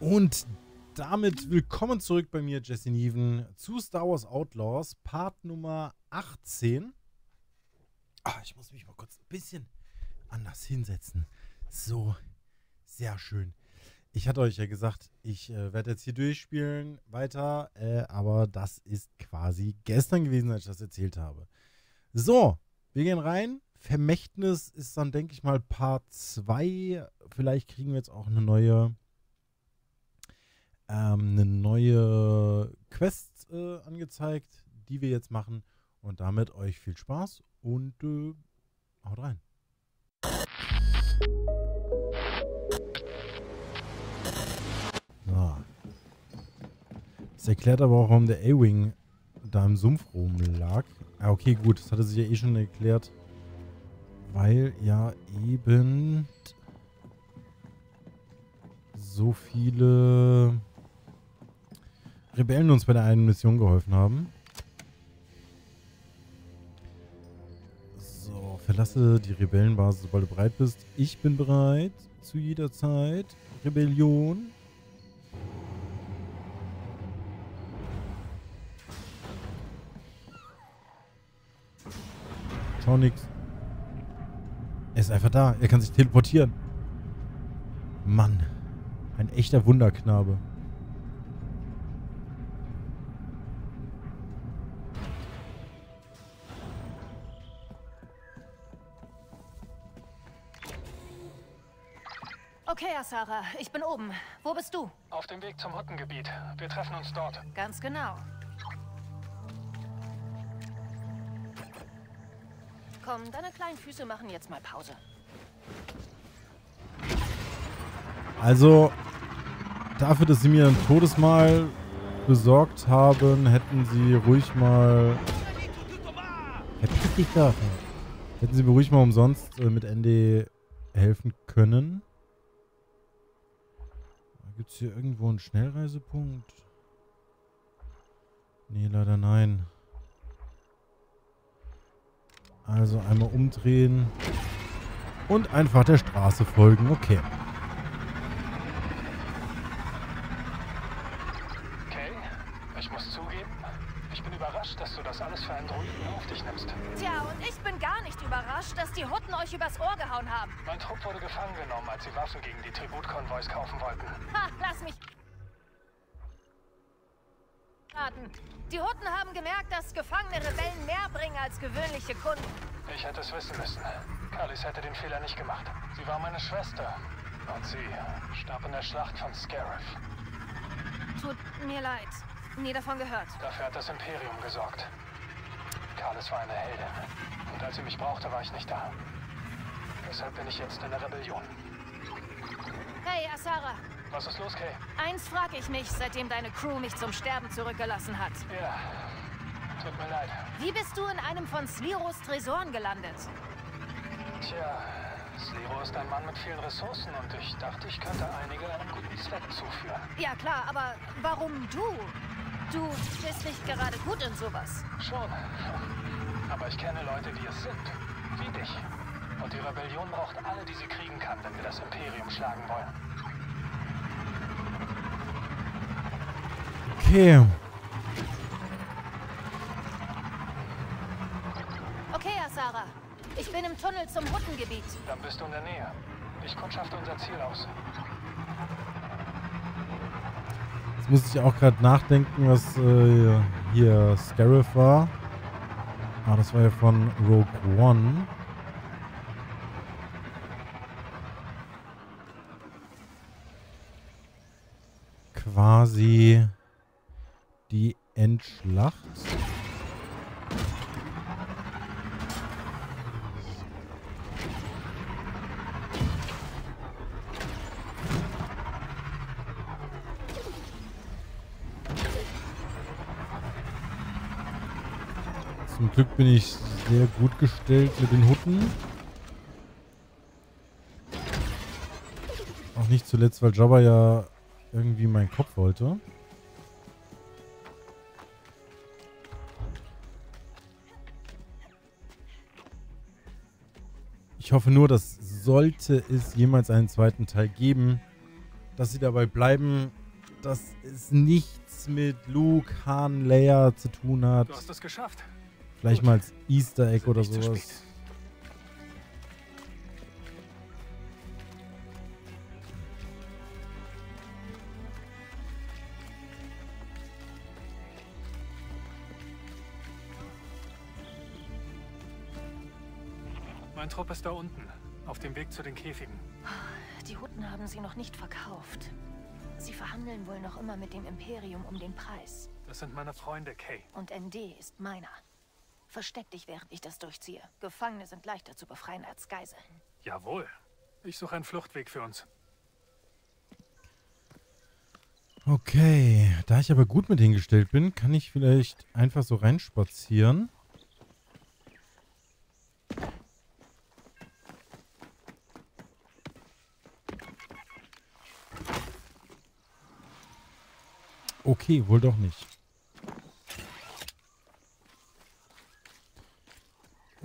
Und damit willkommen zurück bei mir, Jesse Neven, zu Star Wars Outlaws, Part Nummer 18. Ah, ich muss mich mal kurz ein bisschen anders hinsetzen. So, sehr schön. Ich hatte euch ja gesagt, ich äh, werde jetzt hier durchspielen weiter, äh, aber das ist quasi gestern gewesen, als ich das erzählt habe. So, wir gehen rein. Vermächtnis ist dann, denke ich mal, Part 2. Vielleicht kriegen wir jetzt auch eine neue ähm, eine neue Quest äh, angezeigt, die wir jetzt machen. Und damit euch viel Spaß und äh, haut rein. So. Das erklärt aber auch, warum der A-Wing da im Sumpf rumlag. Ah, okay, gut. Das hatte sich ja eh schon erklärt. Weil ja eben so viele Rebellen uns bei der einen Mission geholfen haben. So, verlasse die Rebellenbasis, sobald du bereit bist. Ich bin bereit. Zu jeder Zeit. Rebellion. Schau nix. Er ist einfach da. Er kann sich teleportieren. Mann. Ein echter Wunderknabe. Asara, ich bin oben. Wo bist du? Auf dem Weg zum Huttengebiet. Wir treffen uns dort. Ganz genau. Komm, deine kleinen Füße machen jetzt mal Pause. Also, dafür, dass sie mir ein Todesmal besorgt haben, hätten sie ruhig mal... Hätten sie mir ruhig mal umsonst äh, mit ND helfen können. Gibt es hier irgendwo einen Schnellreisepunkt? Nee, leider nein. Also einmal umdrehen und einfach der Straße folgen. Okay. Okay, ich muss zugeben, ich bin überrascht, dass du das alles für einen Druiden auf dich nimmst. Tja, und ich bin gar nicht überrascht, dass die Hutten euch übers Ohr gehauen haben. Mein Trupp wurde gefangen genommen, als sie Waffen gegen die Tributkonvois kaufen wollten. Ha, lass mich... Die Hutten haben gemerkt, dass gefangene Rebellen mehr bringen als gewöhnliche Kunden. Ich hätte es wissen müssen. Kalis hätte den Fehler nicht gemacht. Sie war meine Schwester. Und sie starb in der Schlacht von Scarif. Tut mir leid. Nie davon gehört. Dafür hat das Imperium gesorgt. Kalis war eine Heldin. Und als sie mich brauchte, war ich nicht da. Deshalb bin ich jetzt in der Rebellion. Hey, Asara. Was ist los, Kay? Eins frage ich mich, seitdem deine Crew mich zum Sterben zurückgelassen hat. Ja, tut mir leid. Wie bist du in einem von Sliros Tresoren gelandet? Tja, Sliro ist ein Mann mit vielen Ressourcen und ich dachte, ich könnte einige einem guten Zweck zuführen. Ja klar, aber warum du? Du bist nicht gerade gut in sowas. Schon. Aber ich kenne Leute, die es sind. Wie dich. Und die Rebellion braucht alle, die sie kriegen kann, wenn wir das Imperium schlagen wollen. Okay. Okay, Asara. Ich bin im Tunnel zum Huttengebiet. Dann bist du in der Nähe. Ich kundschafte unser Ziel aus. Jetzt muss ich auch gerade nachdenken, was äh, hier Scarif war. Ah, das war ja von Rogue One. Quasi die Endschlacht. Glück bin ich sehr gut gestellt mit den Hutten. Auch nicht zuletzt, weil Jabba ja irgendwie meinen Kopf wollte. Ich hoffe nur, dass sollte es jemals einen zweiten Teil geben, dass sie dabei bleiben, dass es nichts mit Luke, Han, Leia zu tun hat. Du hast es geschafft. Vielleicht mal als Easter Egg oder sowas. Mein Trupp ist da unten, auf dem Weg zu den Käfigen. Die Hutten haben sie noch nicht verkauft. Sie verhandeln wohl noch immer mit dem Imperium um den Preis. Das sind meine Freunde, Kay. Und ND ist meiner. Versteck dich, während ich das durchziehe. Gefangene sind leichter zu befreien als Geiseln. Jawohl. Ich suche einen Fluchtweg für uns. Okay, da ich aber gut mit hingestellt bin, kann ich vielleicht einfach so reinspazieren. Okay, wohl doch nicht.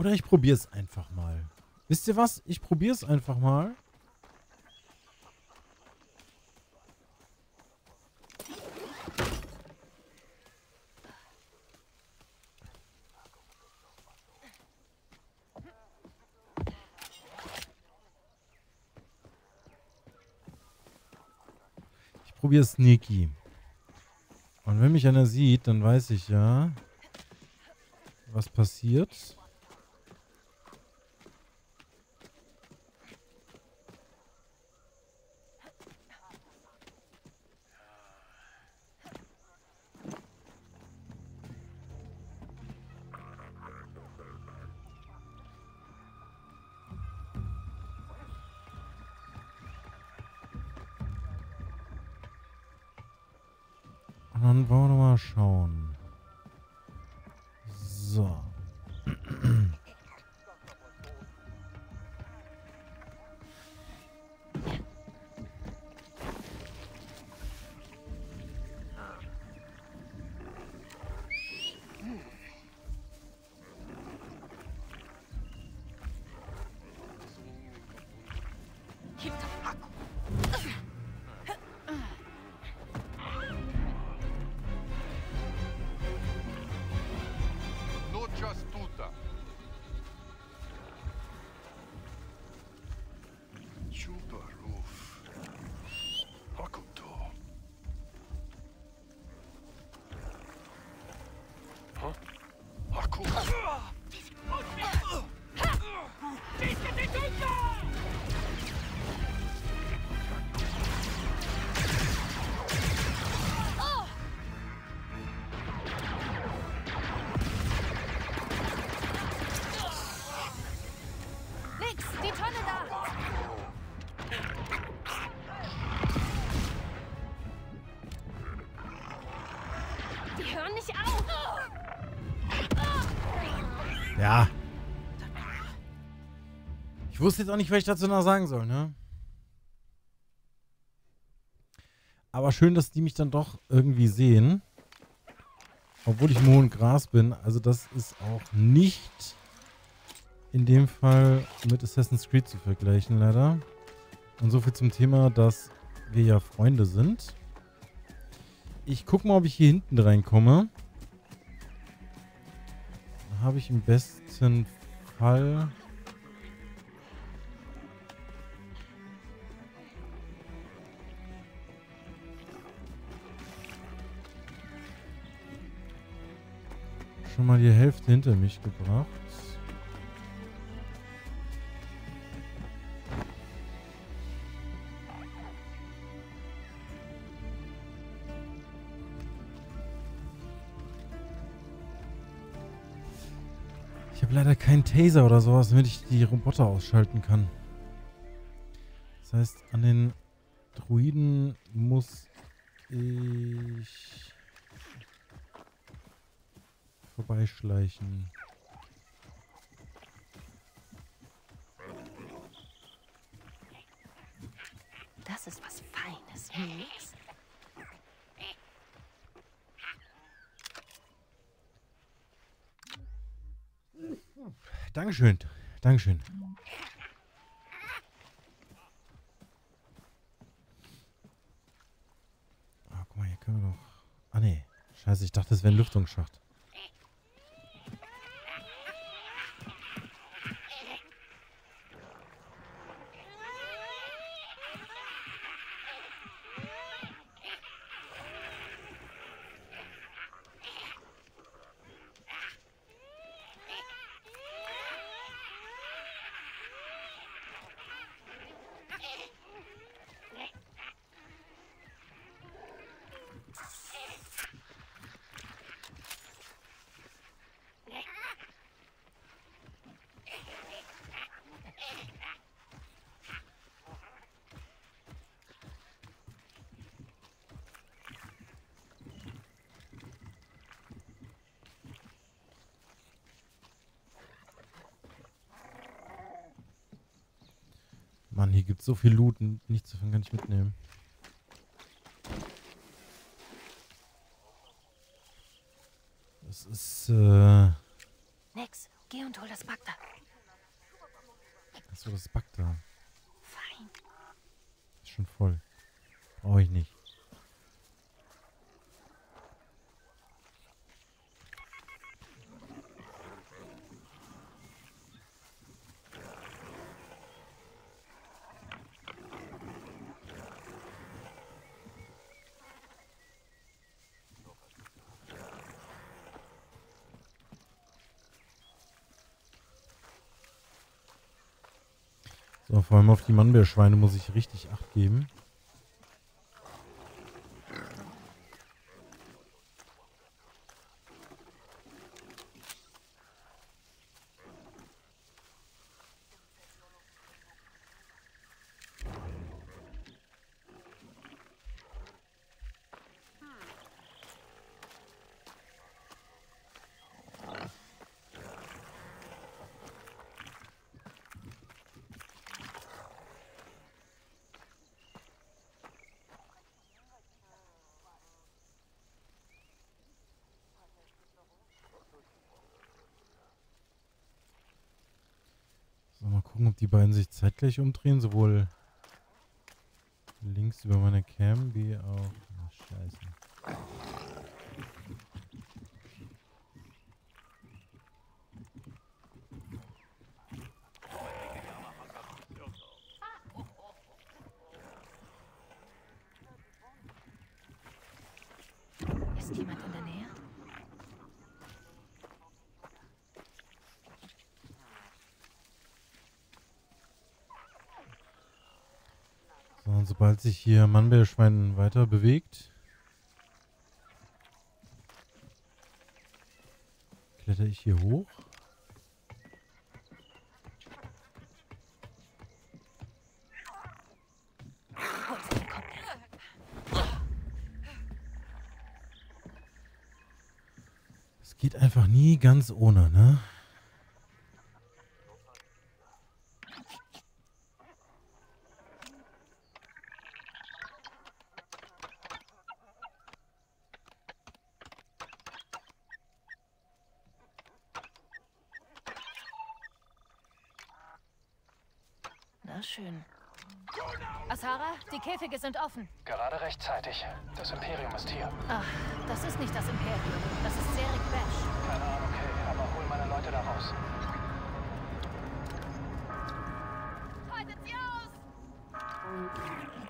Oder ich probiere es einfach mal. Wisst ihr was? Ich probiere es einfach mal. Ich probiere Sneaky. Und wenn mich einer sieht, dann weiß ich ja, was passiert. Wusste jetzt auch nicht, was ich dazu noch sagen soll, ne? Aber schön, dass die mich dann doch irgendwie sehen. Obwohl ich im hohen Gras bin. Also das ist auch nicht in dem Fall mit Assassin's Creed zu vergleichen, leider. Und so viel zum Thema, dass wir ja Freunde sind. Ich gucke mal, ob ich hier hinten reinkomme. Habe ich im besten Fall... schon mal die Hälfte hinter mich gebracht. Ich habe leider keinen Taser oder sowas, damit ich die Roboter ausschalten kann. Das heißt, an den Druiden muss ich vorbeischleichen. Das ist was Feines, Dankeschön. Dankeschön. Ah, guck mal, hier können wir doch... Ah, ne. Scheiße, ich dachte, das wäre ein Lüftungsschacht. So viel Loot und nichts davon kann ich mitnehmen. Das ist, äh... Nix, geh und hol das Bagda. Achso, das backt da. Fein. Ist schon voll. Brauche ich nicht. So, vor allem auf die Mannbeerschweine muss ich richtig Acht geben. So, mal gucken, ob die beiden sich zeitgleich umdrehen. Sowohl links über meine Cam wie auch... Ah, scheiße. Ist jemand in der Nähe? So, und sobald sich hier Mannbeerschwein weiter bewegt, kletter ich hier hoch. Es geht einfach nie ganz ohne, ne? Na schön. Asara, Käfige sind offen. Gerade rechtzeitig. Das Imperium ist hier. Ach, das ist nicht das Imperium. Das ist Serik Bash. Keine Ahnung, okay, aber hol meine Leute da raus. Haltet sie aus!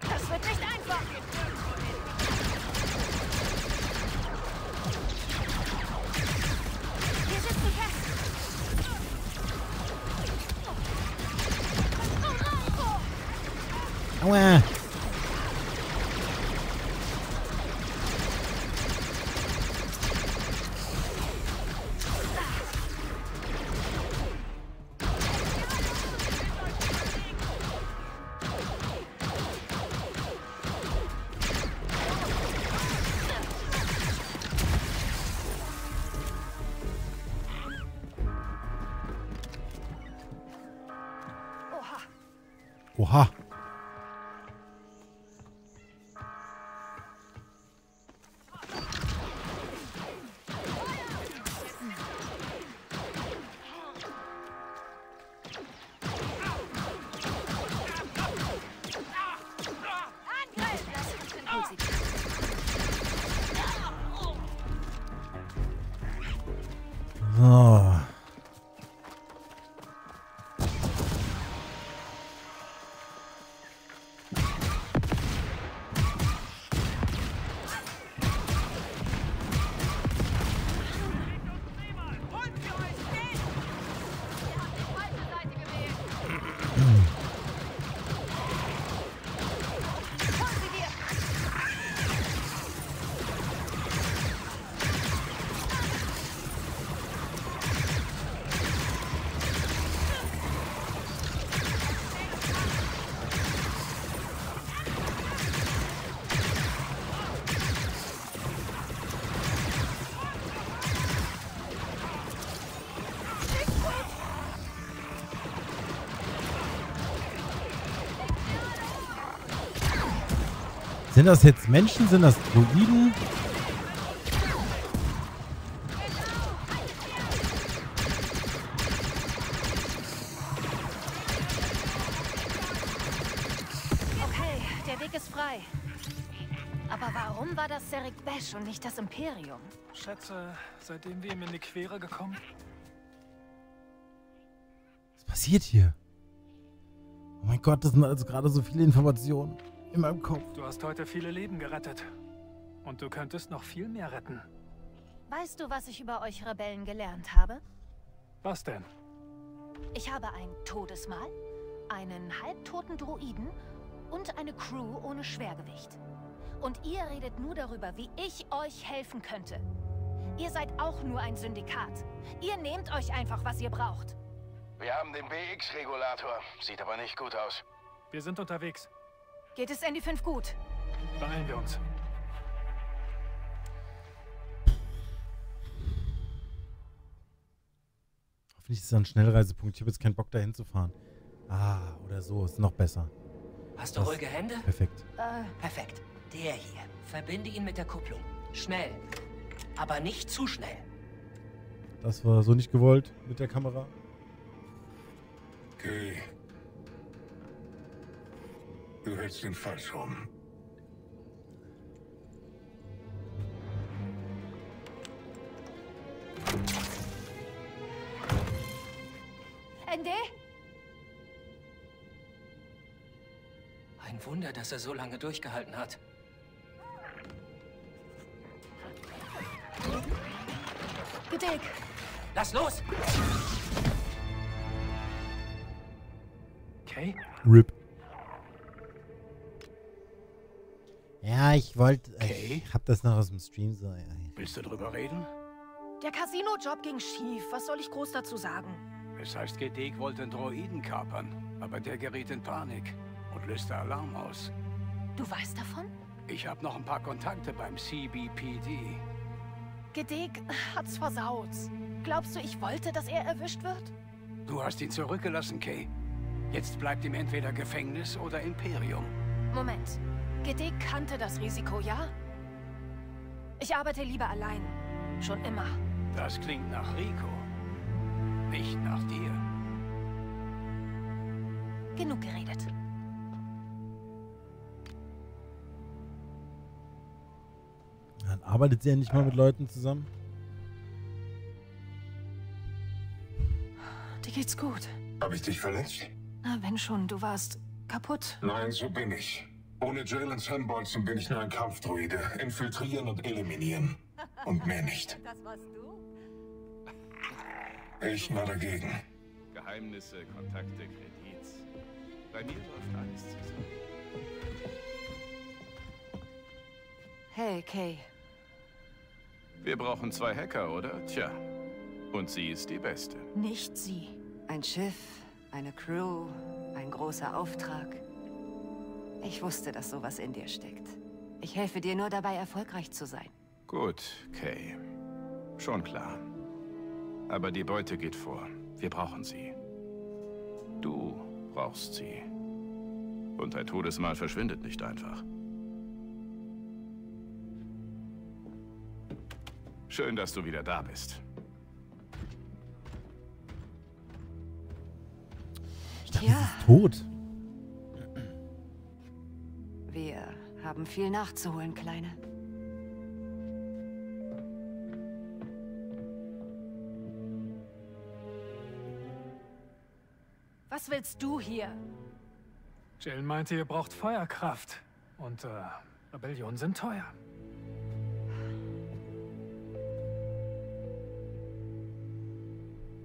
Das wird nicht einfach! Wir sitzen fest! Aua! Sind das jetzt Menschen? Sind das Druiden? Okay, der Weg ist frei. Aber warum war das Serik Besh und nicht das Imperium? Schätze, seitdem wir ihm in die Quere gekommen? Was passiert hier? Oh mein Gott, das sind also gerade so viele Informationen in meinem Kopf. Du hast heute viele Leben gerettet. Und du könntest noch viel mehr retten. Weißt du, was ich über euch Rebellen gelernt habe? Was denn? Ich habe ein Todesmal, einen halbtoten Druiden und eine Crew ohne Schwergewicht. Und ihr redet nur darüber, wie ich euch helfen könnte. Ihr seid auch nur ein Syndikat. Ihr nehmt euch einfach, was ihr braucht. Wir haben den BX-Regulator. Sieht aber nicht gut aus. Wir sind unterwegs. Geht es Andy 5 gut? Beeilen wir uns. Hoffentlich ist das ein Schnellreisepunkt. Ich habe jetzt keinen Bock, dahin zu fahren. Ah, oder so. Ist noch besser. Hast du Das- ruhige Hände? Perfekt. Äh, Perfekt. Der hier. Verbinde ihn mit der Kupplung. Schnell. Aber nicht zu schnell. Das war so nicht gewollt mit der Kamera. Okay. Du hältst den falsch rum. Andy? Ein Wunder, dass er so lange durchgehalten hat. Gedick, Lass los! Okay? RIP. Ja, ich wollte. Okay. Ich hab das noch aus dem Stream so. ja. Willst du drüber reden? der Casino-Job ging schief. Was soll ich groß dazu sagen? Es heißt, Gedeg wollte einen Droiden kapern, aber der geriet in Panik und löste Alarm aus. Du weißt davon? Ich habe noch ein paar Kontakte beim CBPD. Gedick hat's versaut. Glaubst du, ich wollte, dass er erwischt wird? Du hast ihn zurückgelassen, Kay. Jetzt bleibt ihm entweder Gefängnis oder Imperium. Moment. Gedick kannte das Risiko, ja? Ich arbeite lieber allein. Schon immer. Das klingt nach Rico. Nicht nach dir. Genug geredet. Dann arbeitet sie ja nicht mal mit Leuten zusammen. Dir geht's gut. Habe ich dich verletzt? Na, wenn schon, du warst kaputt. Nein, so bin ich. Ohne Jalen Sambolzen bin ich nur ein Kampfdruide. Infiltrieren und eliminieren. Und mehr nicht. Das warst du? Ich war dagegen. Geheimnisse, Kontakte, Kredits. Bei mir läuft alles zusammen. Hey, Kay. Wir brauchen zwei Hacker, oder? Tja. Und sie ist die Beste. Nicht sie. Ein Schiff, eine Crew, ein großer Auftrag. Ich wusste, dass sowas in dir steckt. Ich helfe dir nur dabei, erfolgreich zu sein. Gut, Kay. Schon klar. Aber die Beute geht vor. Wir brauchen sie. Du brauchst sie. Und ein Todesmal verschwindet nicht einfach. Schön, dass du wieder da bist. Ist tot. Wir haben viel nachzuholen, Kleine. Was willst du hier? Jill meinte, ihr braucht Feuerkraft. Und, äh, Rebellionen sind teuer.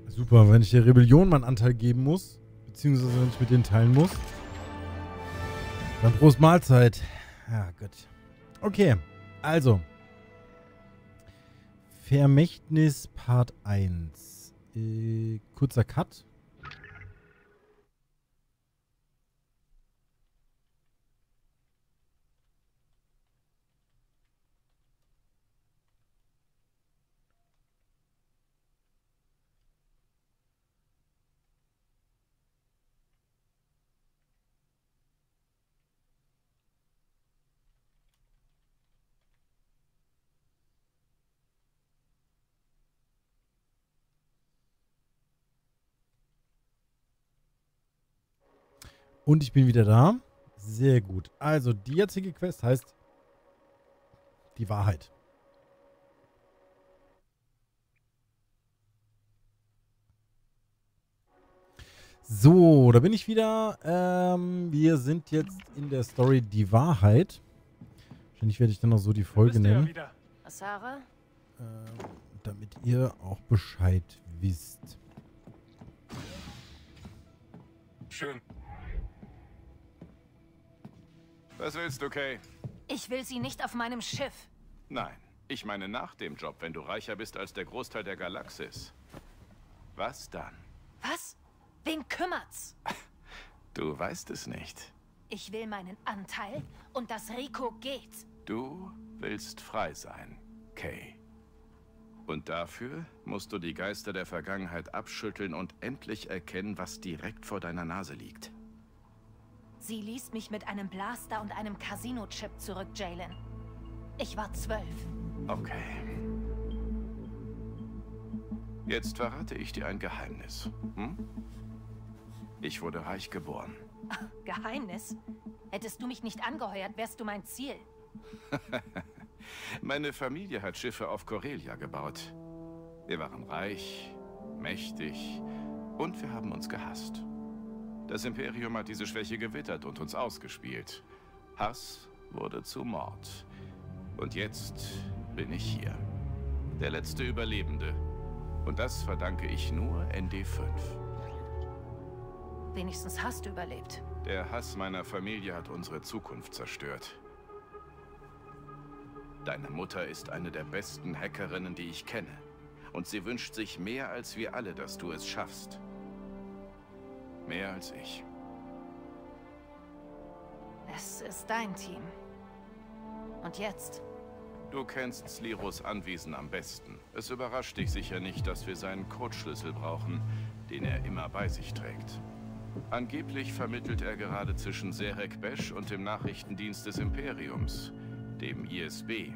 Super, wenn ich der Rebellion meinen Anteil geben muss, beziehungsweise wenn ich mit denen teilen muss. Dann Prost Mahlzeit. Ja, gut. Okay, also. Vermächtnis Part 1. Äh, kurzer Cut. Und ich bin wieder da. Sehr gut. Also, die jetzige Quest heißt die Wahrheit. So, da bin ich wieder. Ähm, wir sind jetzt in der Story Die Wahrheit. Wahrscheinlich werde ich dann noch so die Folge nennen. Sarah? Ähm, damit ihr auch Bescheid wisst. Schön. Was willst du, Kay? Ich will sie nicht auf meinem Schiff. Nein, ich meine nach dem Job, wenn du reicher bist als der Großteil der Galaxis. Was dann? Was? Wen kümmert's? Du weißt es nicht. Ich will meinen Anteil und dass Rico geht. Du willst frei sein, Kay. Und dafür musst du die Geister der Vergangenheit abschütteln und endlich erkennen, was direkt vor deiner Nase liegt. Sie ließ mich mit einem Blaster und einem Casino-Chip zurück, Jalen. Ich war zwölf. Okay. Jetzt verrate ich dir ein Geheimnis. Hm? Ich wurde reich geboren. Geheimnis? Hättest du mich nicht angeheuert, wärst du mein Ziel. Meine Familie hat Schiffe auf Corellia gebaut. Wir waren reich, mächtig und wir haben uns gehasst. Das Imperium hat diese Schwäche gewittert und uns ausgespielt. Hass wurde zu Mord. Und jetzt bin ich hier. Der letzte Überlebende. Und das verdanke ich nur ND5. Wenigstens hast du überlebt. Der Hass meiner Familie hat unsere Zukunft zerstört. Deine Mutter ist eine der besten Hackerinnen, die ich kenne. Und sie wünscht sich mehr als wir alle, dass du es schaffst. Mehr als ich. Es ist dein Team. Und jetzt? Du kennst Sliros Anwesen am besten. Es überrascht dich sicher nicht, dass wir seinen Codeschlüssel brauchen, den er immer bei sich trägt. Angeblich vermittelt er gerade zwischen Serek Besh und dem Nachrichtendienst des Imperiums, dem ISB.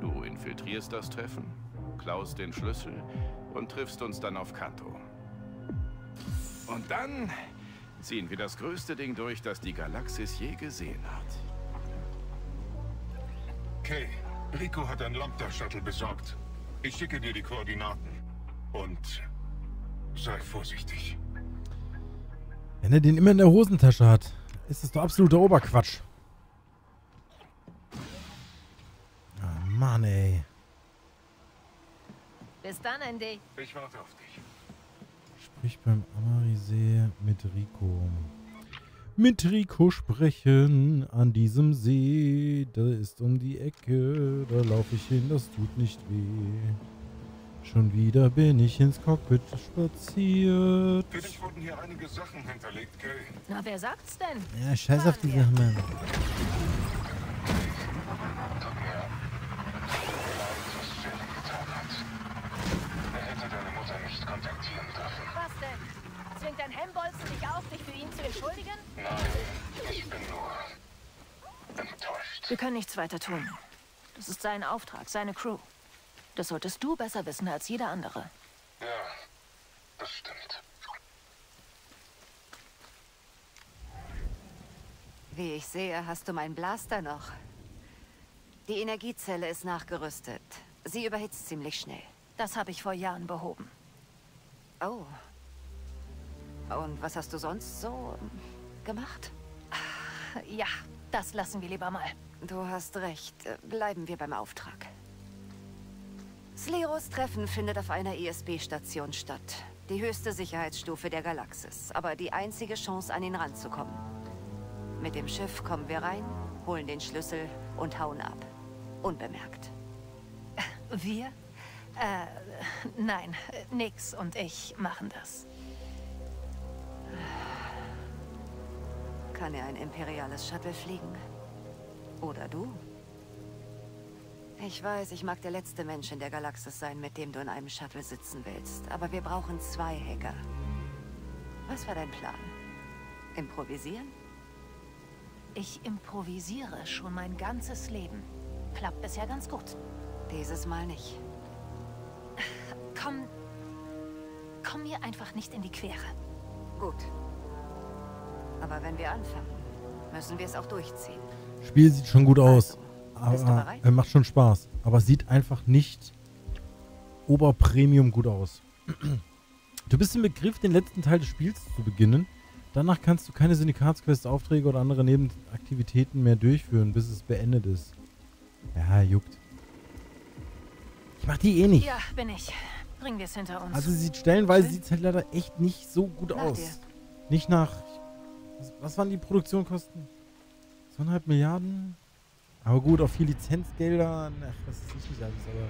Du infiltrierst das Treffen, klaust den Schlüssel und triffst uns dann auf Kato. Und dann ziehen wir das größte Ding durch, das die Galaxis je gesehen hat. Kay, Rico hat ein Lambda-Shuttle besorgt. Ich schicke dir die Koordinaten. Und sei vorsichtig. Wenn er den immer in der Hosentasche hat, ist das doch absoluter Oberquatsch. Ah, Mann, ey. Bis dann, Andy. Ich warte auf dich. Sprich beim Amarisee mit Rico. Mit Rico sprechen an diesem See. Da ist um die Ecke. Da laufe ich hin, das tut nicht weh. Schon wieder bin ich ins Cockpit spaziert. Für dich wurden hier einige Sachen hinterlegt, Kay. Na, wer sagt's denn? Ja, scheiß auf die Sachen, Mann. Tut mir leid, was Jenny getan hat. Er hätte deine Mutter nicht kontaktieren dürfen. Was denn? Zwingt dein Hembolzen dich auf, dich für ihn zu entschuldigen? Nein, ich bin nur enttäuscht. Wir können nichts weiter tun. Das ist sein Auftrag, seine Crew. Das solltest du besser wissen als jeder andere. Ja, das stimmt. Wie ich sehe, hast du meinen Blaster noch. Die Energiezelle ist nachgerüstet. Sie überhitzt ziemlich schnell. Das habe ich vor Jahren behoben. Oh. Und was hast du sonst so gemacht? Ja, das lassen wir lieber mal. Du hast recht. Äh, Bleiben wir beim Auftrag. Sleros Treffen findet auf einer ISB-Station statt. Die höchste Sicherheitsstufe der Galaxis, aber die einzige Chance, an ihn ranzukommen. Mit dem Schiff kommen wir rein, holen den Schlüssel und hauen ab. Unbemerkt. Wir? Äh, nein, Nix und ich machen das. Kann er ein imperiales Shuttle fliegen? Oder du? Ich weiß, ich mag der letzte Mensch in der Galaxis sein, mit dem du in einem Shuttle sitzen willst. Aber wir brauchen zwei Hacker. Was war dein Plan? Improvisieren? Ich improvisiere schon mein ganzes Leben. Klappt bisher ganz gut. Dieses Mal nicht. Komm... Komm mir einfach nicht in die Quere. Gut. Aber wenn wir anfangen, müssen wir es auch durchziehen. Spiel sieht schon gut aus. du Aber bereit? er macht schon Spaß. Aber es sieht einfach nicht Oberpremium gut aus. Du bist im Begriff, den letzten Teil des Spiels zu beginnen. Danach kannst du keine Syndikatsquests, Aufträge oder andere Nebenaktivitäten mehr durchführen, bis es beendet ist. Ja, juckt. Ich mach die eh nicht. Ja, bin ich. Bringen wir es hinter uns. Also sie sieht stellenweise sieht halt leider echt nicht so gut Nach aus. dir. Nicht nach. Was, was waren die Produktionskosten? Zweieinhalb Milliarden? Aber gut, auch viel Lizenzgelder. Ach, das ist nicht alles, aber.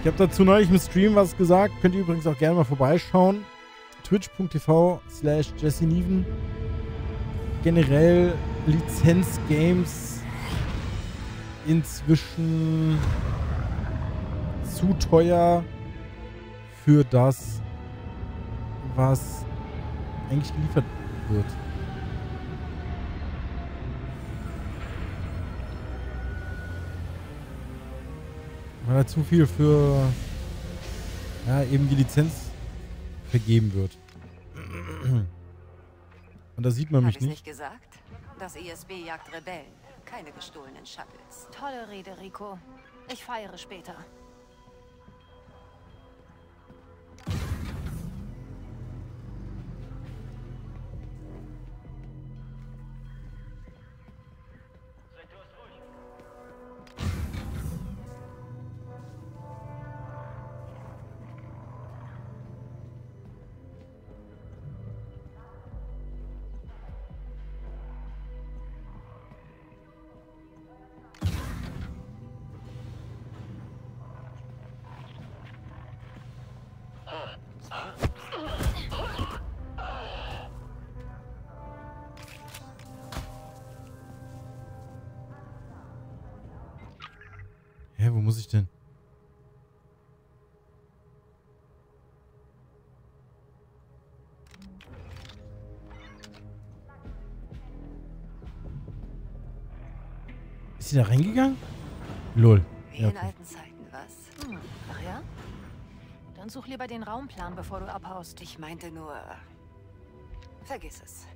Ich habe dazu neulich im Stream was gesagt. Könnt ihr übrigens auch gerne mal vorbeischauen. Twitch.tv slash Jesse. Generell Lizenzgames inzwischen zu teuer für das, was eigentlich geliefert wird. Weil da zu viel für ja, eben die Lizenz vergeben wird. Und da sieht man Hab mich nicht. nicht gesagt? Das ISB jagt Rebellen, keine gestohlenen Shuttles. Tolle Rede, Rico. Ich feiere später. Muss ich denn? Ist sie da reingegangen? Lol. Wie Ja, in okay. alten Zeiten, was? Hm, ach ja? Dann such lieber den Raumplan, bevor du abhaust. Ich meinte nur... Vergiss es.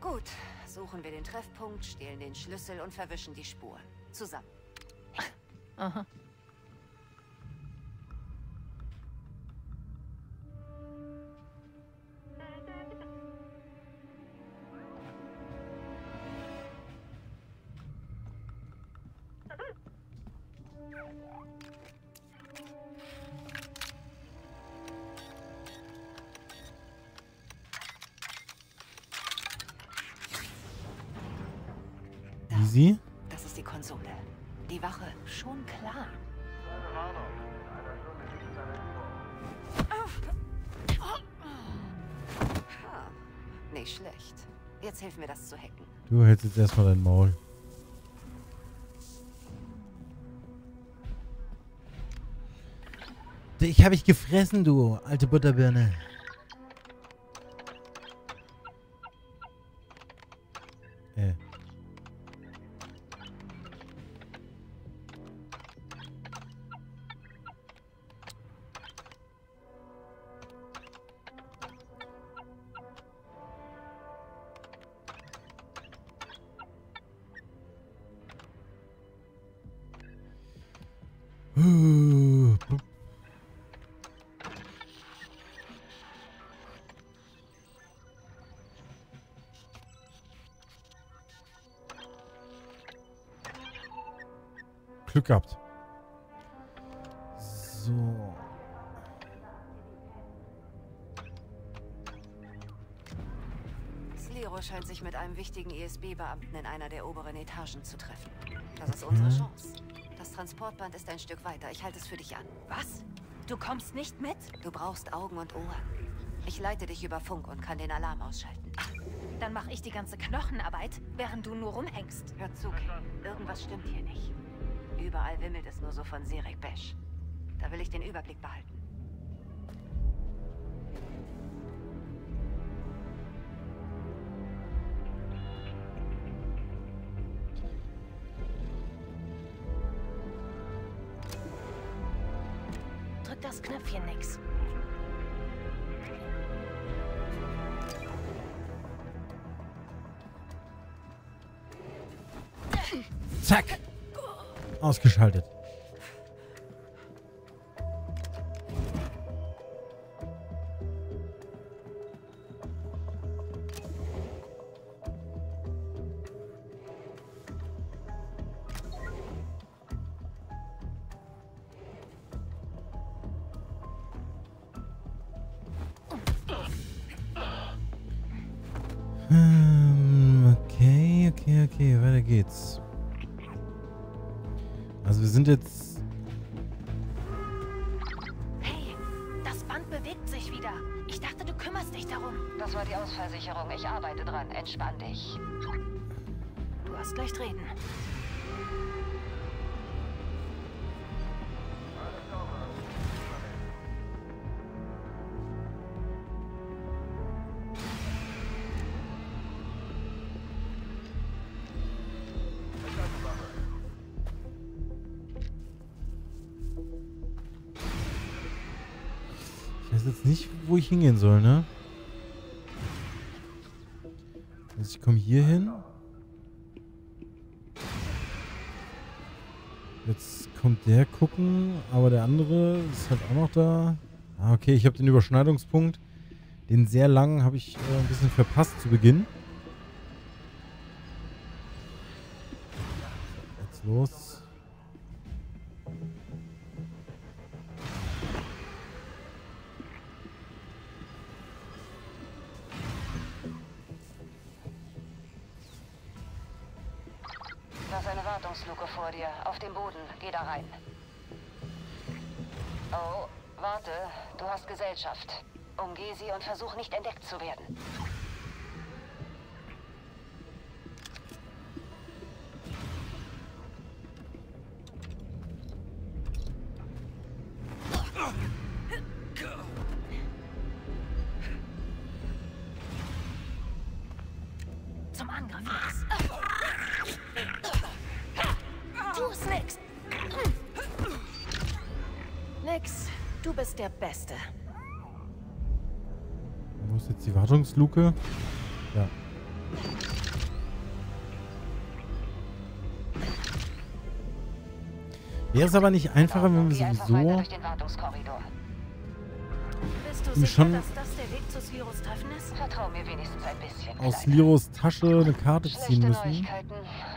Gut, suchen wir den Treffpunkt, stehlen den Schlüssel und verwischen die Spur. Zusammen. Aha. Hältst jetzt erstmal dein Maul. Ich habe ich gefressen, du alte Butterbirne. Glück gehabt. So. Sliro scheint sich mit einem wichtigen ESB-Beamten in einer der oberen Etagen zu treffen. Das ist unsere Chance. Das Transportband ist ein Stück weiter. Ich halte es für dich an. Was? Du kommst nicht mit? Du brauchst Augen und Ohren. Ich leite dich über Funk und kann den Alarm ausschalten. Dann mache ich die ganze Knochenarbeit, während du nur rumhängst. Hör zu. Irgendwas stimmt hier nicht. Überall wimmelt es nur so von Sirek Besch. Da will ich den Überblick behalten. Ausgeschaltet. Dich darum. Das war die Ausfallsicherung. Ich arbeite dran. Entspann dich. Du hast leicht reden. Ich weiß jetzt nicht, wo ich hingehen soll, ne? Komme hier hin. Jetzt kommt der gucken, aber der andere ist halt auch noch da. Ah, okay, ich habe den Überschneidungspunkt. Den sehr langen habe ich äh, ein bisschen verpasst zu Beginn. Jetzt los. Rein. Oh, warte. Du hast Gesellschaft. Umgeh sie und versuch nicht entdeckt zu werden. Wartungsluke? Ja. Wäre es aber nicht einfacher, wenn wir sowieso... sicher, schon- aus. Liros Tasche eine Karte ziehen müssen.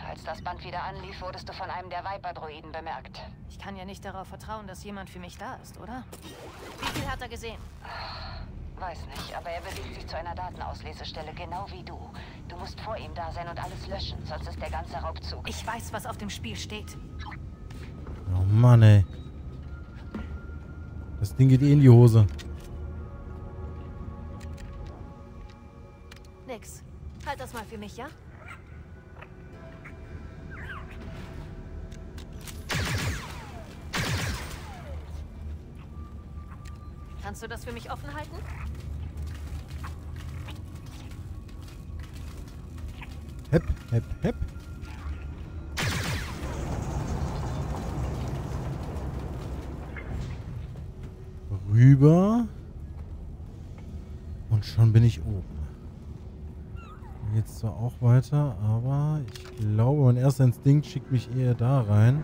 Als das Band wieder anlief, wurdest du von einem der Viper-Droiden bemerkt. Ich kann ja nicht darauf vertrauen, dass jemand für mich da ist, oder? Wie viel hat er gesehen? Weiß nicht, aber er bewegt sich zu einer Datenauslesestelle, genau wie du. Du musst vor ihm da sein und alles löschen, sonst ist der ganze Raubzug. Ich weiß, was auf dem Spiel steht. Oh Mann, ey. Das Ding geht eh in die Hose. Nix. Halt das mal für mich, ja? Kannst du das für mich offen halten? Hep, hep, hep. Rüber. Und schon bin ich oben. Jetzt zwar auch weiter, aber ich glaube, mein erster Instinkt schickt mich eher da rein.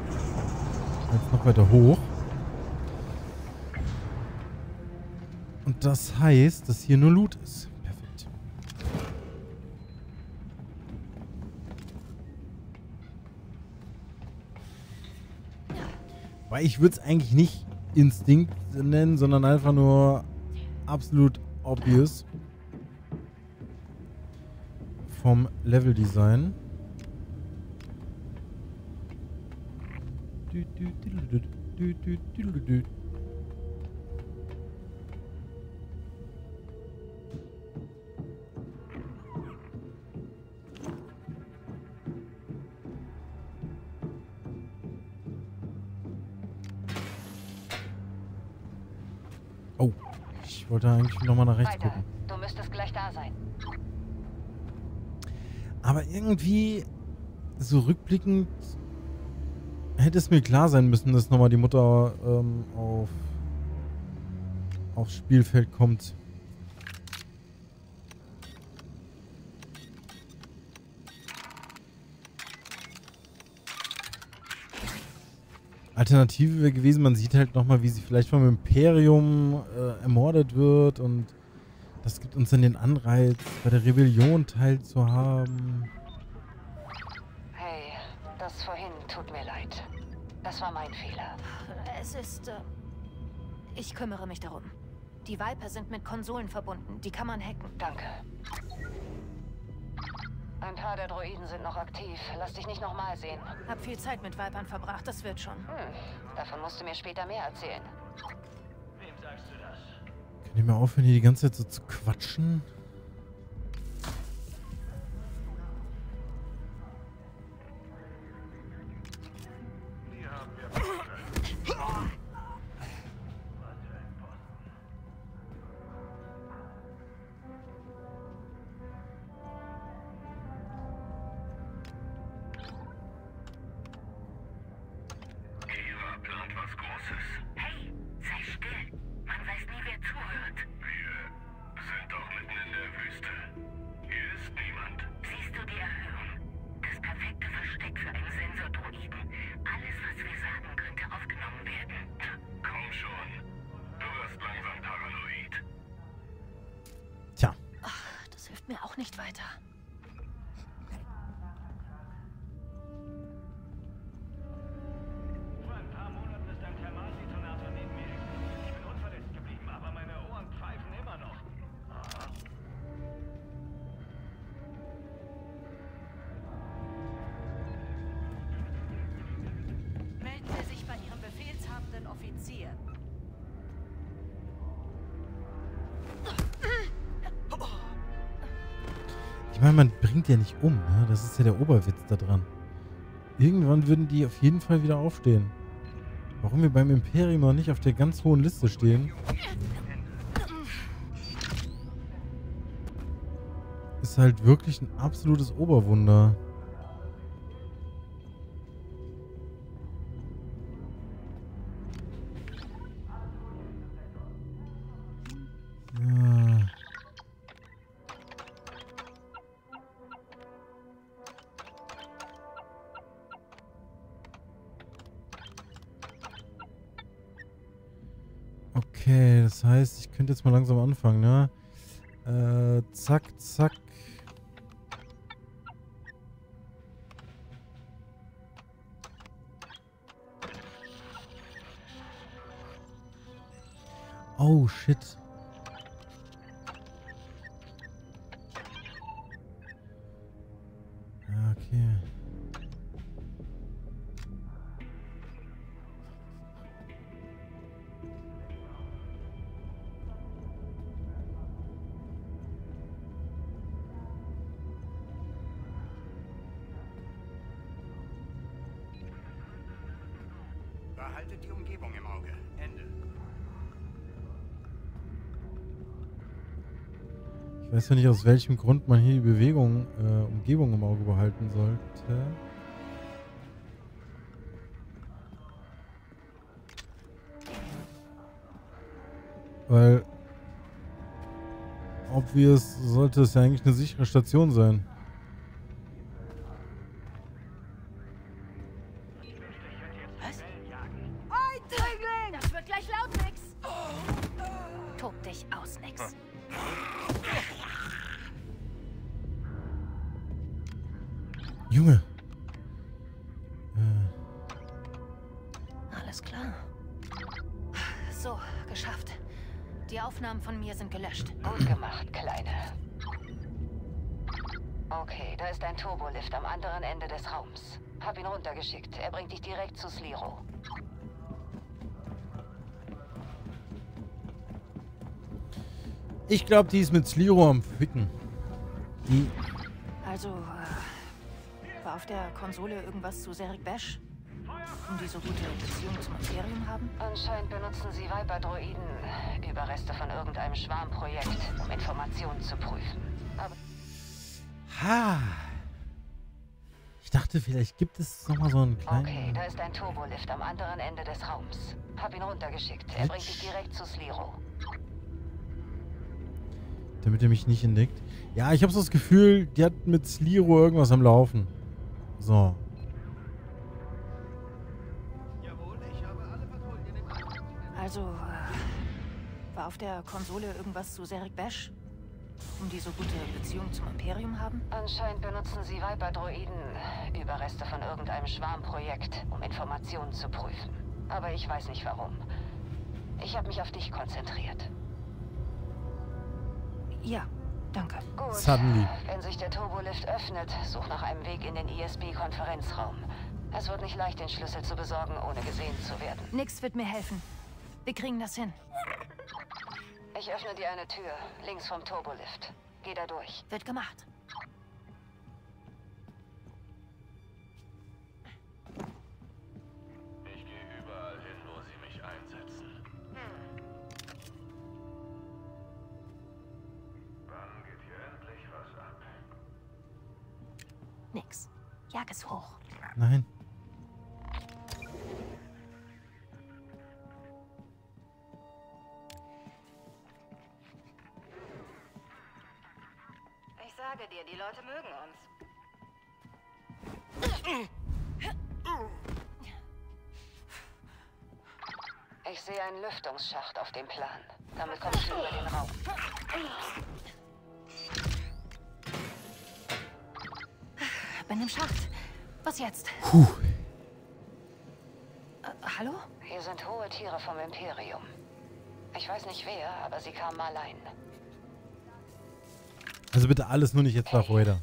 Als noch weiter hoch. Und das heißt, dass hier nur Loot ist. Perfekt. Weil ich würde es eigentlich nicht Instinkt nennen, sondern einfach nur absolut obvious vom Leveldesign. Dü, dü, dü, dü, dü, dü, dü, dü. Oh, wollte eigentlich nochmal nach rechts Weiter. gucken. Du müsstest gleich da sein. Aber irgendwie, so rückblickend, hätte es mir klar sein müssen, dass nochmal die Mutter ähm, auf, aufs Spielfeld kommt. Alternative wäre gewesen, man sieht halt nochmal, wie sie vielleicht vom Imperium äh, ermordet wird und das gibt uns dann den Anreiz, bei der Rebellion teilzuhaben. Hey, das vorhin tut mir leid. Das war mein Fehler. Es ist. Äh, ich kümmere mich darum. Die Viper sind mit Konsolen verbunden. Die kann man hacken. Danke. Ein paar der Droiden sind noch aktiv. Lass dich nicht nochmal sehen. Hab viel Zeit mit Vipern verbracht, das wird schon. Hm, davon musst du mir später mehr erzählen. Könnt ihr mal aufhören, hier die ganze Zeit so zu quatschen? Meine, man bringt ja nicht um, ne? Das ist ja der Oberwitz da dran. Irgendwann würden die auf jeden Fall wieder aufstehen. Warum wir beim Imperium noch nicht auf der ganz hohen Liste stehen, ist halt wirklich ein absolutes Oberwunder. Könnte jetzt mal langsam anfangen, ne? Äh, zack, zack. Oh, shit. Weiß ja nicht, aus welchem Grund man hier die Bewegung, äh, Umgebung im Auge behalten sollte. Weil, obvious sollte es ja eigentlich eine sichere Station sein. Ich glaube, die ist mit Sliro am Ficken. Die. Also, äh, war auf der Konsole irgendwas zu Serik Bash? Um die so gute Beziehung zum Imperium haben? Anscheinend benutzen sie Viper-Droiden, Überreste von irgendeinem Schwarmprojekt, um Informationen zu prüfen. Aber Ha. Ich dachte, vielleicht gibt es nochmal so einen kleinen. okay, da ist ein Turbolift am anderen Ende des Raums. Hab ihn runtergeschickt. Er bringt dich direkt zu Sliro. Damit er mich nicht entdeckt. Ja, ich habe so das Gefühl, die hat mit Sliro irgendwas am Laufen. So. Also, äh, war auf der Konsole irgendwas zu Serik Bash? Um die so gute Beziehung zum Imperium haben? Anscheinend benutzen sie Viper-Droiden, Überreste von irgendeinem Schwarmprojekt, um Informationen zu prüfen. Aber ich weiß nicht warum. Ich habe mich auf dich konzentriert. Ja, danke. Gut. Suddenly. Wenn sich der Turbolift öffnet, such nach einem Weg in den ISB-Konferenzraum. Es wird nicht leicht, den Schlüssel zu besorgen, ohne gesehen zu werden. Nix wird mir helfen. Wir kriegen das hin. Ich öffne dir eine Tür, links vom Turbolift. Geh da durch. Wird gemacht. Es hoch. Nein. Ich sage dir, die Leute mögen uns. Ich sehe einen Lüftungsschacht auf dem Plan. Damit kommst du über den Raum. Bin im Schacht. Was jetzt? Puh. Äh, hallo? Hier sind hohe Tiere vom Imperium. Ich weiß nicht wer, aber sie kamen allein. Also bitte alles nur nicht jetzt Darth Vader.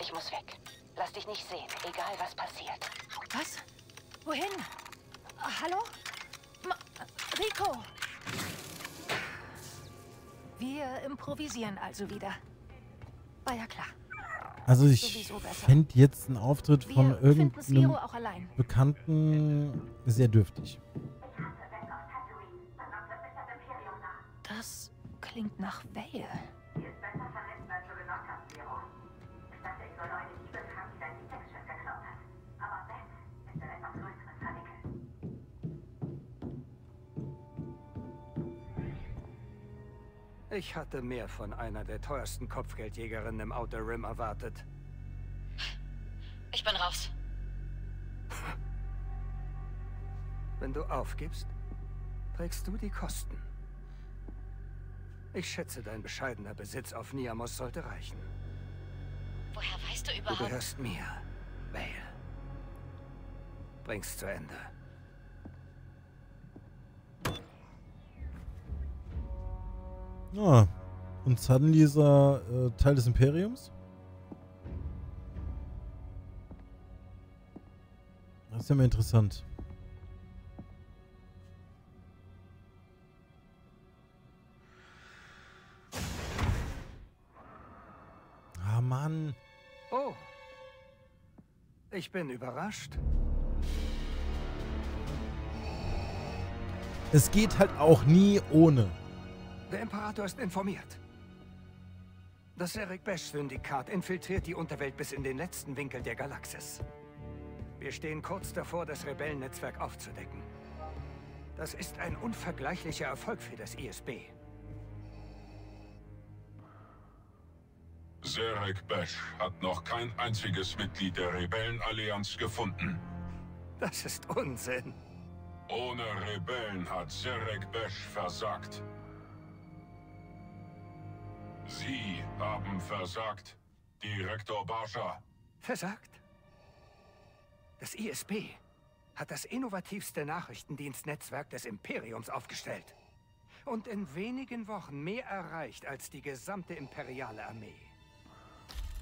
Ich muss weg. Lass dich nicht sehen, egal was passiert. Was? Wohin? Äh, hallo? Ma Rico! Wir improvisieren also wieder. War ja klar. Also ich fände jetzt einen Auftritt von Wir finden irgendeinem. Bekannten sehr dürftig. Das klingt nach Vale. Ich hatte mehr von einer der teuersten Kopfgeldjägerinnen im Outer Rim erwartet. Ich bin raus. Wenn du aufgibst, trägst du die Kosten. Ich schätze, dein bescheidener Besitz auf Niamos sollte reichen. Woher weißt du Du überhaupt? gehörst mir, Vale. Bring's zu Ende. Ja. Und suddenly ist er äh, Teil des Imperiums? Das ist ja mal interessant. Ah, Mann. Oh. Ich bin überrascht. Es geht halt auch nie ohne. Der Imperator ist informiert. Das Eric Bash-Syndikat infiltriert die Unterwelt bis in den letzten Winkel der Galaxis. Wir stehen kurz davor, das Rebellennetzwerk aufzudecken. Das ist ein unvergleichlicher Erfolg für das ISB. Serek Besh hat noch kein einziges Mitglied der Rebellenallianz gefunden. Das ist Unsinn. Ohne Rebellen hat Serek Besh versagt. Sie haben versagt, Direktor Bascha. Versagt? Das ISB hat das innovativste Nachrichtendienstnetzwerk des Imperiums aufgestellt. Und in wenigen Wochen mehr erreicht als die gesamte imperiale Armee.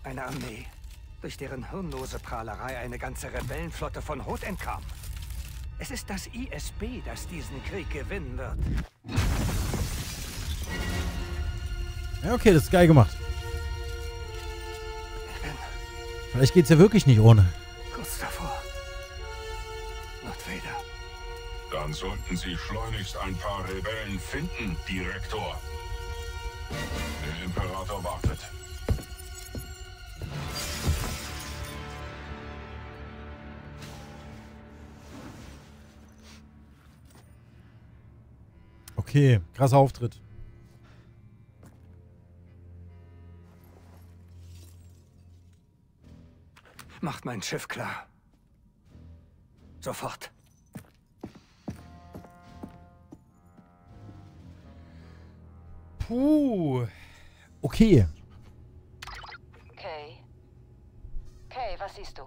Eine Armee, durch deren hirnlose Prahlerei eine ganze Rebellenflotte von Rot entkam. Es ist das ISB, das diesen Krieg gewinnen wird. Ja, okay, das ist geil gemacht. Vielleicht geht's ja wirklich nicht ohne. Kurz davor. Lord Vader. Dann sollten Sie schleunigst ein paar Rebellen finden, Direktor. Der Imperator wartet. Okay, krasser Auftritt. Macht mein Schiff klar. Sofort. Puh. Okay. Kay. Kay, was siehst du?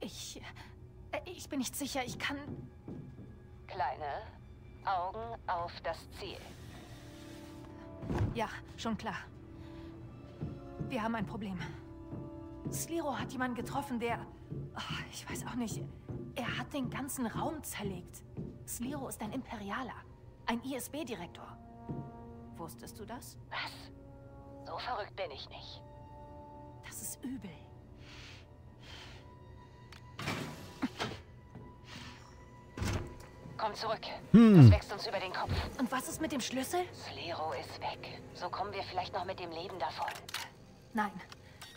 Ich. äh, Ich bin nicht sicher, ich kann. Kleine Augen auf das Ziel. Ja, schon klar. Wir haben ein Problem. Sliro hat jemanden getroffen, der. Ah, ich weiß auch nicht. Er hat den ganzen Raum zerlegt. Sliro ist ein Imperialer. Ein ISB-Direktor. Wusstest du das? Was? So verrückt bin ich nicht. Das ist übel. Komm zurück. Hm. Das wächst uns über den Kopf. Und was ist mit dem Schlüssel? Slero ist weg. So kommen wir vielleicht noch mit dem Leben davon. Nein.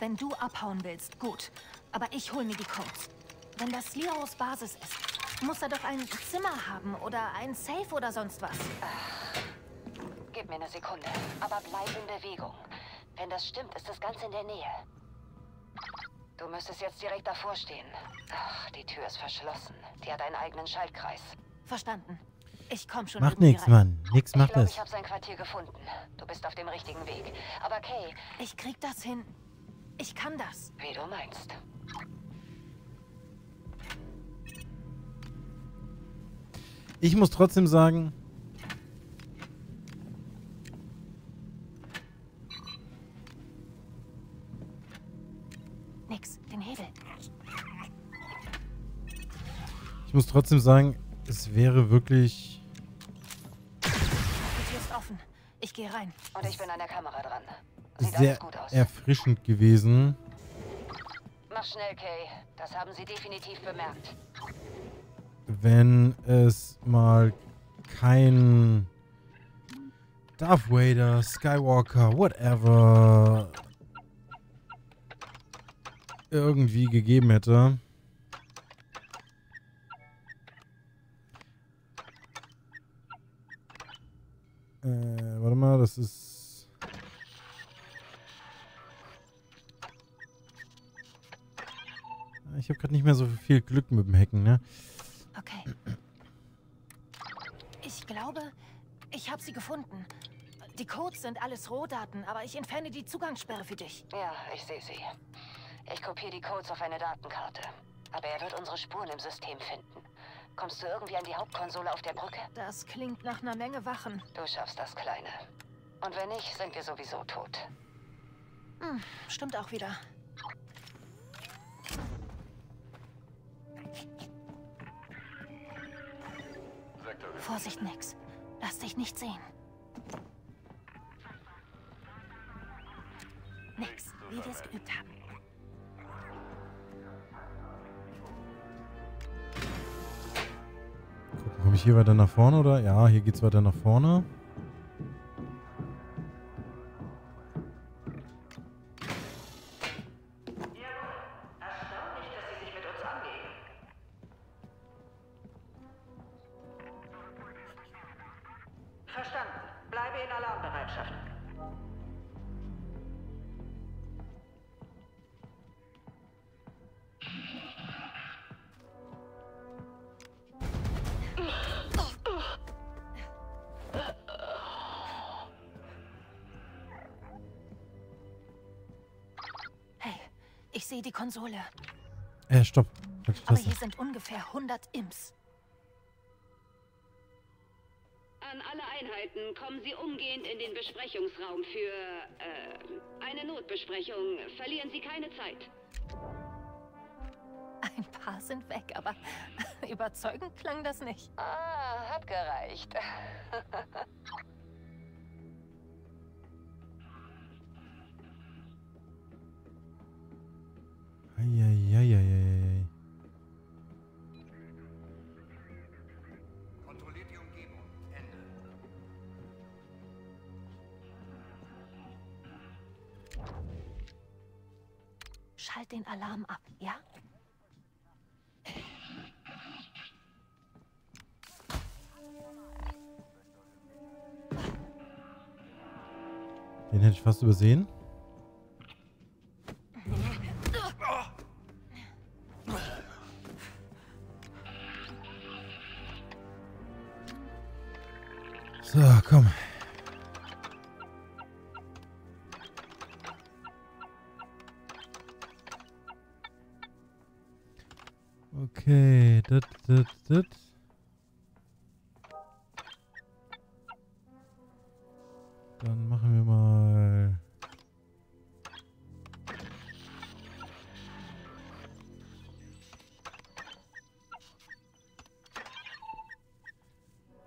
Wenn du abhauen willst, gut. Aber ich hol mir die Codes. Wenn das Sliros Basis ist, muss er doch ein Zimmer haben oder ein Safe oder sonst was. Gib mir eine Sekunde. Aber bleib in Bewegung. Wenn das stimmt, ist das ganz in der Nähe. Du müsstest jetzt direkt davor stehen. Ach, die Tür ist verschlossen. Die hat einen eigenen Schaltkreis. Verstanden. Ich komm schon Macht nichts. Mann. Nix Ich macht glaube, es. ich habe sein Quartier gefunden. Du bist auf dem richtigen Weg. Aber Kay, Ich krieg das hin. Ich kann das. wie du meinst. Ich muss trotzdem sagen, Nix, den Hebel. ich muss trotzdem sagen, es wäre wirklich Die Tür ist offen. Ich gehe rein. Und ich bin an der Kamera dran. Sehr erfrischend gewesen. Mach schnell, Kay. Das haben sie definitiv bemerkt. wenn es mal kein Darth Vader, Skywalker, whatever irgendwie gegeben hätte. Äh, warte mal, das ist... Ich habe gerade nicht mehr so viel Glück mit dem Hacken, ne? Okay. Ich glaube, ich habe sie gefunden. Die Codes sind alles Rohdaten, aber ich entferne die Zugangssperre für dich. Ja, ich sehe sie. Ich kopiere die Codes auf eine Datenkarte. Aber er wird unsere Spuren im System finden. Kommst du irgendwie an die Hauptkonsole auf der Brücke? Das klingt nach einer Menge Wachen. Du schaffst das, Kleine. Und wenn nicht, sind wir sowieso tot. Hm, stimmt auch wieder. Vorsicht, Nix. Lass dich nicht sehen. Nix, wie wir es geübt haben. Gucken, komme ich hier weiter nach vorne oder? Ja, hier geht's weiter nach vorne. Sehe die Konsole. Äh, stopp. Aber hier sind ungefähr 100 Imps. An alle Einheiten kommen Sie umgehend in den Besprechungsraum für äh, eine Notbesprechung. Verlieren Sie keine Zeit. Ein paar sind weg, aber überzeugend klang das nicht. Ah, hat gereicht. Eieieiei. Kontrolliert die Umgebung. Ende. Schalt den Alarm ab, ja? Den hätte ich fast übersehen. Das. Dann machen wir mal.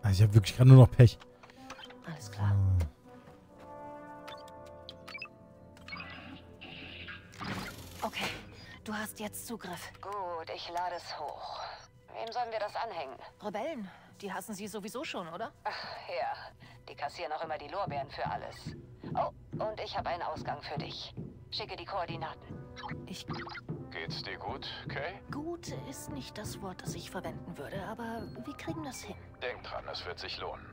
Also ich habe wirklich gerade nur noch Pech. Alles klar. Okay, du hast jetzt Zugriff. Gut, ich lade es hoch. Wem sollen wir das anhängen? Rebellen, die hassen sie sowieso schon, oder? Ja, die kassieren auch immer die Lorbeeren für alles. Oh, und ich habe einen Ausgang für dich. Schicke die Koordinaten. Ich. Geht's dir gut, Kay? Gut ist nicht das Wort, das ich verwenden würde, aber wir kriegen das hin. Denk dran, es wird sich lohnen.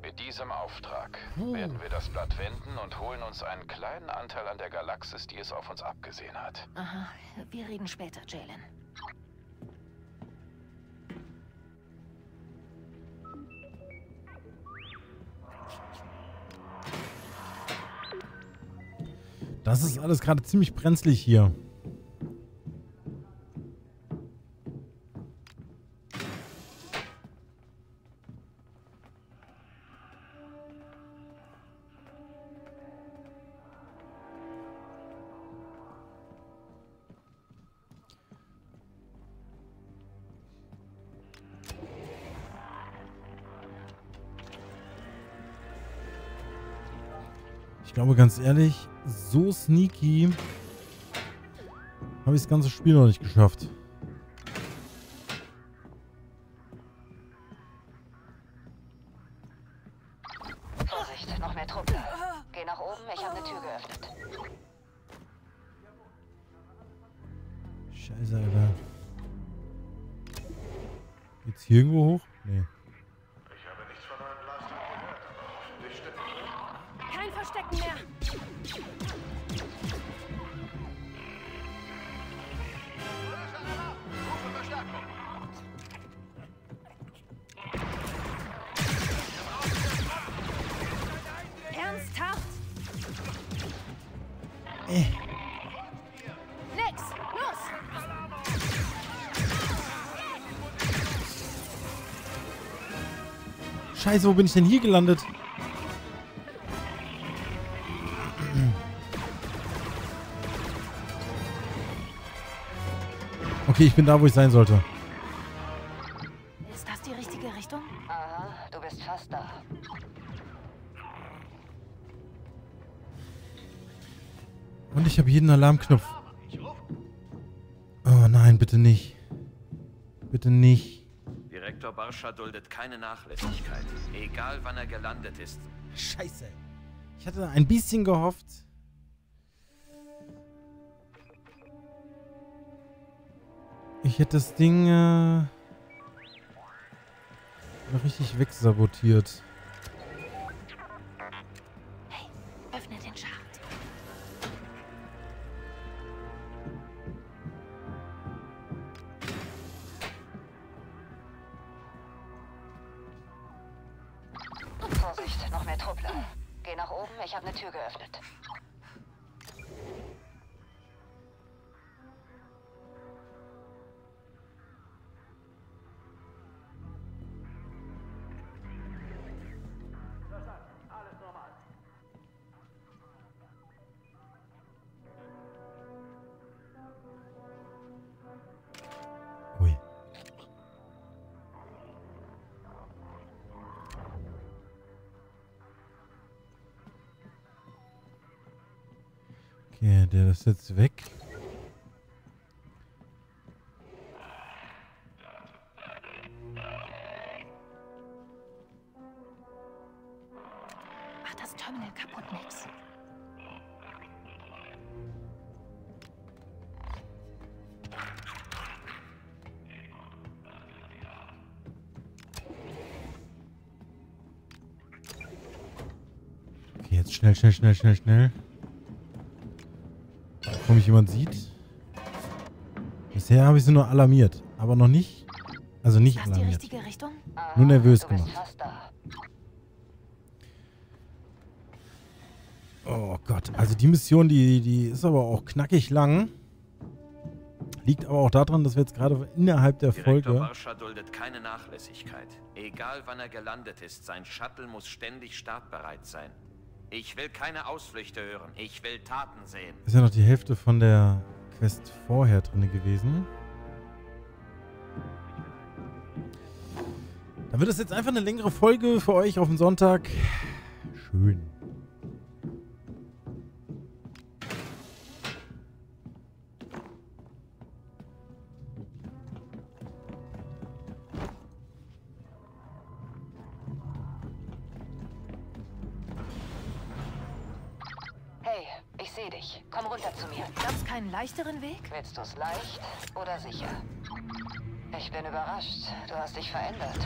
Mit diesem Auftrag werden wir das Blatt wenden und holen uns einen kleinen Anteil an der Galaxis, die es auf uns abgesehen hat. Aha, wir reden später, Jalen. Das ist alles gerade ziemlich brenzlig hier. Ich glaube ganz ehrlich, so sneaky habe ich das ganze Spiel noch nicht geschafft. Äh. Scheiße, wo bin ich denn hier gelandet? Okay, ich bin da, wo ich sein sollte. Barscha duldet keine Nachlässigkeit. Egal wann er gelandet ist. Scheiße. Ich hatte ein bisschen gehofft. Ich hätte das Ding äh, richtig wegsabotiert. Ist jetzt weg. Mach das Terminal kaputt, Max. Okay, jetzt schnell, schnell, schnell, schnell, schnell. Bevor mich jemand sieht. Bisher habe ich sie nur alarmiert. Aber noch nicht. Also nicht Ist das die alarmiert. richtige Richtung? Nur nervös gemacht. Oh Gott, also die Mission, die, die ist aber auch knackig lang. Liegt aber auch daran, dass wir jetzt gerade innerhalb der Direktor Folge... Barscha duldet keine Nachlässigkeit. Egal wann er gelandet ist, sein Shuttle muss ständig startbereit sein. Ich will keine Ausflüchte hören. Ich will Taten sehen. Ist ja noch die Hälfte von der Quest vorher drin gewesen. Dann wird es jetzt einfach eine längere Folge für euch auf den Sonntag. Schön. Willst du's leicht oder sicher? Ich bin überrascht. Du hast dich verändert.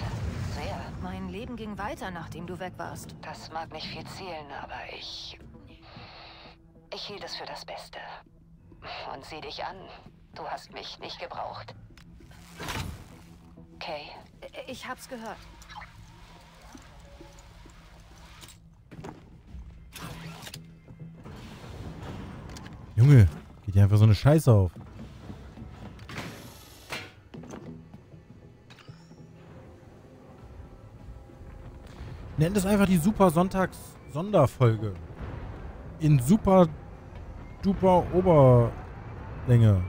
Sehr. Mein Leben ging weiter, nachdem du weg warst. Das mag nicht viel zählen, aber ich... Ich hielt es für das Beste. Und sieh dich an. Du hast mich nicht gebraucht. Kay, Ich hab's gehört. Junge, dir einfach so eine Scheiße auf. Nennt es einfach die Super Sonntags Sonderfolge. In super duper Oberlänge.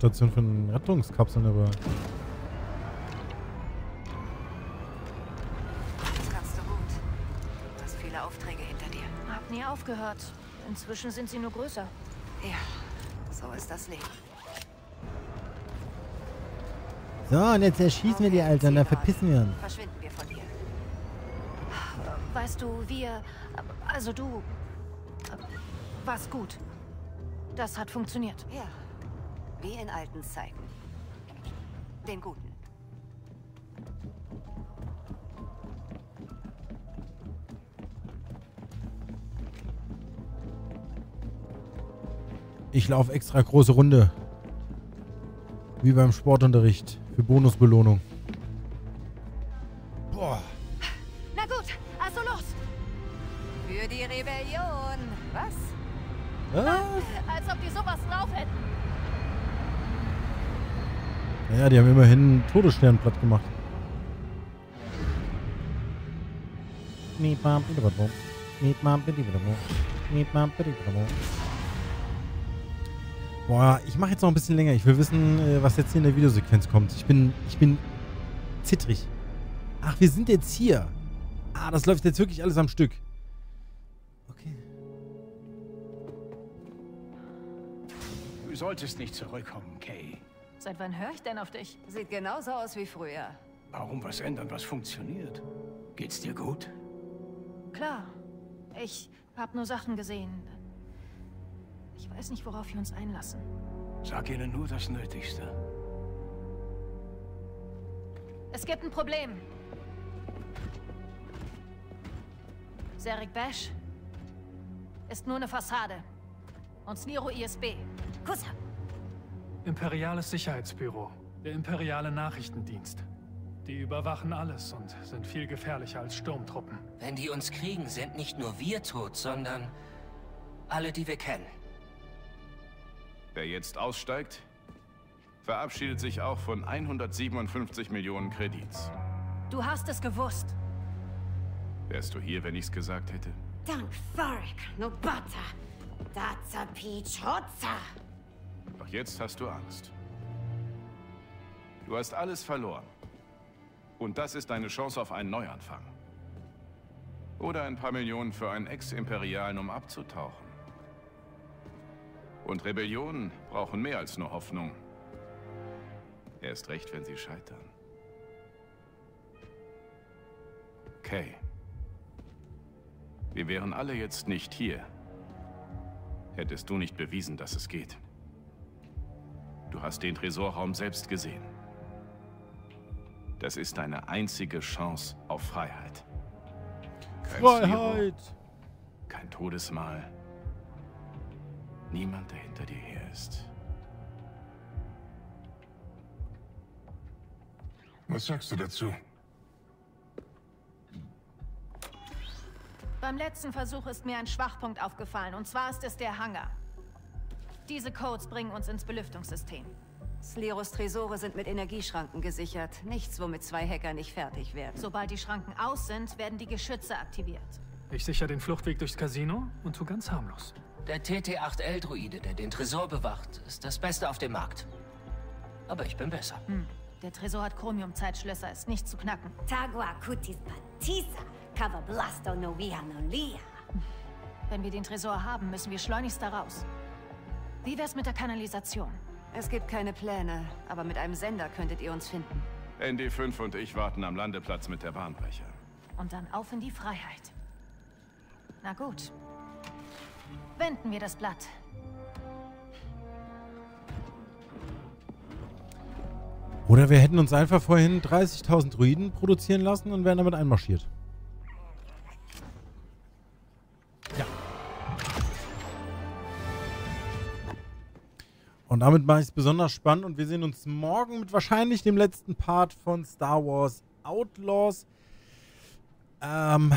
Abschussstation von Rettungskapseln, aber... Das kannst du gut. Du hast viele Aufträge hinter dir. Hab nie aufgehört. Inzwischen sind sie nur größer. Ja, so ist das Leben. So, und jetzt erschießen wir die Alter und dann verpissen wir uns. Verschwinden wir von hier. Weißt du, wir... Also du... War's gut. Das hat funktioniert. Ja, wie in alten Zeiten. Den Guten. Ich laufe extra große Runde. Wie beim Sportunterricht. Für Bonusbelohnung. Todesstern platt gemacht. Boah, ich mache jetzt noch ein bisschen länger. Ich will wissen, äh, was jetzt hier in der Videosequenz kommt. Ich bin, ich bin zittrig. Ach, wir sind jetzt hier. Ah, das läuft jetzt wirklich alles am Stück. Du solltest nicht zurückkommen, Kay. Seit wann höre ich denn auf dich? Sieht genauso aus wie früher. Warum was ändern, was funktioniert? Geht's dir gut? Klar. Ich hab nur Sachen gesehen. Ich weiß nicht, worauf wir uns einlassen. Sag ihnen nur das Nötigste. Es gibt ein Problem. Serik Bash ist nur eine Fassade. Und Sniro ISB. Kussa. Imperiales Sicherheitsbüro. Der Imperiale Nachrichtendienst. Die überwachen alles und sind viel gefährlicher als Sturmtruppen. Wenn die uns kriegen, sind nicht nur wir tot, sondern alle, die wir kennen. Wer jetzt aussteigt, verabschiedet sich auch von 157 Millionen Kredits. Du hast es gewusst. Wärst du hier, wenn ich's gesagt hätte? Dank Thoric, no butter. Daza Pichotza. Doch jetzt hast du Angst. Du hast alles verloren. Und das ist deine Chance auf einen Neuanfang. Oder ein paar Millionen für einen Ex-Imperialen, um abzutauchen. Und Rebellionen brauchen mehr als nur Hoffnung. Erst recht, wenn sie scheitern. Okay. Wir wären alle jetzt nicht hier. Hättest du nicht bewiesen, dass es geht. Du hast den Tresorraum selbst gesehen. Das ist deine einzige Chance auf Freiheit. Kein Freiheit! Zero, kein Todesmal. Niemand, der hinter dir her ist. Was sagst du dazu? Beim letzten Versuch ist mir ein Schwachpunkt aufgefallen, und zwar ist es der Hangar. Diese Codes bringen uns ins Belüftungssystem. Sleros Tresore sind mit Energieschranken gesichert. Nichts, womit zwei Hacker nicht fertig werden. Sobald die Schranken aus sind, werden die Geschütze aktiviert. Ich sichere den Fluchtweg durchs Casino und tu ganz harmlos. Der TT-8L-Druide, der den Tresor bewacht, ist das Beste auf dem Markt. Aber ich bin besser. Hm. Der Tresor hat Chromium-Zeitschlösser, ist nicht zu knacken. Tagua Kutis Patisa. Cover Blasto no Via no Lia. Wenn wir den Tresor haben, müssen wir schleunigst da raus. Wie wär's mit der Kanalisation? Es gibt keine Pläne, aber mit einem Sender könntet ihr uns finden. ND5 und ich warten am Landeplatz mit der Bahnbrecher. Und dann auf in die Freiheit. Na gut. Wenden wir das Blatt. Oder wir hätten uns einfach vorhin 30.000 Druiden produzieren lassen und wären damit einmarschiert. Und damit mache ich es besonders spannend und wir sehen uns morgen mit wahrscheinlich dem letzten Part von Star Wars Outlaws. Ähm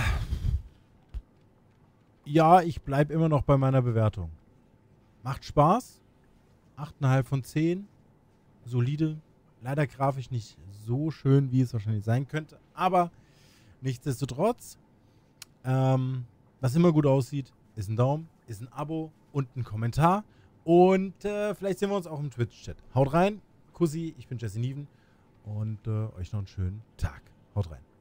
ja, ich bleibe immer noch bei meiner Bewertung. Macht Spaß. 8,5 von 10. Solide. Leider grafisch nicht so schön, wie es wahrscheinlich sein könnte. Aber nichtsdestotrotz, ähm, was immer gut aussieht, ist ein Daumen, ist ein Abo und ein Kommentar. Und äh, vielleicht sehen wir uns auch im Twitch-Chat. Haut rein. Kussi, ich bin Jesse Nieven. Und äh, euch noch einen schönen Tag. Haut rein.